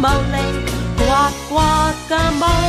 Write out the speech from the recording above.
guacamole, guac guacamole.